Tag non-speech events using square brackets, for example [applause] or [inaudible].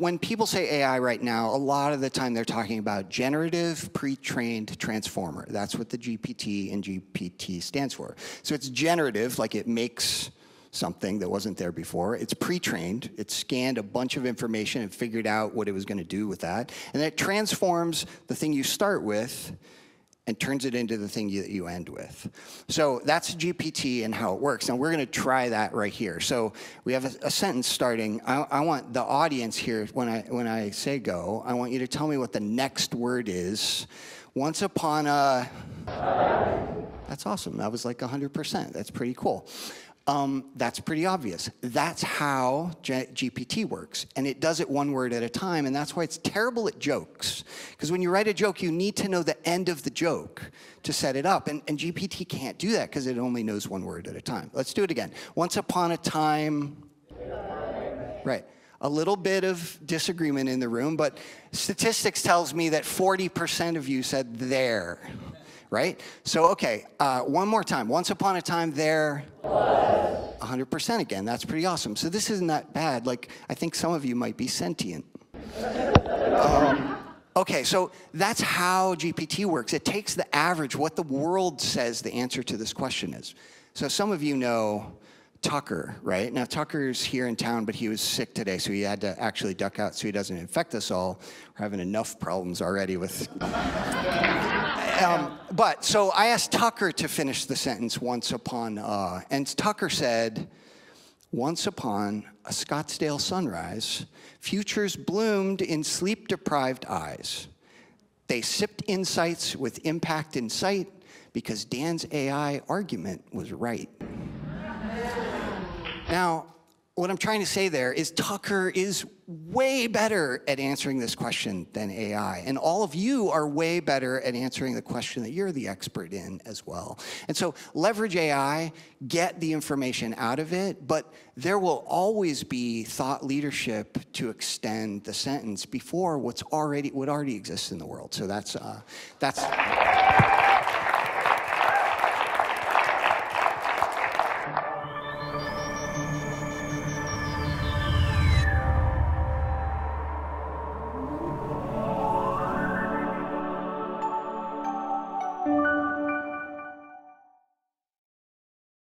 when people say AI right now, a lot of the time they're talking about generative pre-trained transformer. That's what the GPT and GPT stands for. So it's generative, like it makes something that wasn't there before. It's pre-trained. It scanned a bunch of information and figured out what it was going to do with that. And it transforms the thing you start with and turns it into the thing you, that you end with. So that's GPT and how it works. Now we're going to try that right here. So we have a, a sentence starting. I, I, want the audience here, when I, when I say go, I want you to tell me what the next word is. Once upon a... That's awesome. That was like 100%. That's pretty cool um, that's pretty obvious. That's how G GPT works. And it does it one word at a time, and that's why it's terrible at jokes. Because when you write a joke, you need to know the end of the joke to set it up. And, and GPT can't do that because it only knows one word at a time. Let's do it again. Once upon a time. Right. A little bit of disagreement in the room, but statistics tells me that 40% of you said there right? So, okay, uh, one more time. Once upon a time, there was. 100% again. That's pretty awesome. So this isn't that bad. Like, I think some of you might be sentient. [laughs] um, okay, so that's how GPT works. It takes the average, what the world says the answer to this question is. So some of you know Tucker, right? Now, Tucker's here in town, but he was sick today, so he had to actually duck out so he doesn't infect us all. We're having enough problems already with. Um, but so I asked Tucker to finish the sentence once upon, uh, and Tucker said, once upon a Scottsdale sunrise, futures bloomed in sleep deprived eyes. They sipped insights with impact in sight because Dan's AI argument was right. Now, what I'm trying to say there is Tucker is way better at answering this question than AI. And all of you are way better at answering the question that you're the expert in as well. And so leverage AI, get the information out of it, but there will always be thought leadership to extend the sentence before what's already what already exists in the world. So that's uh, that's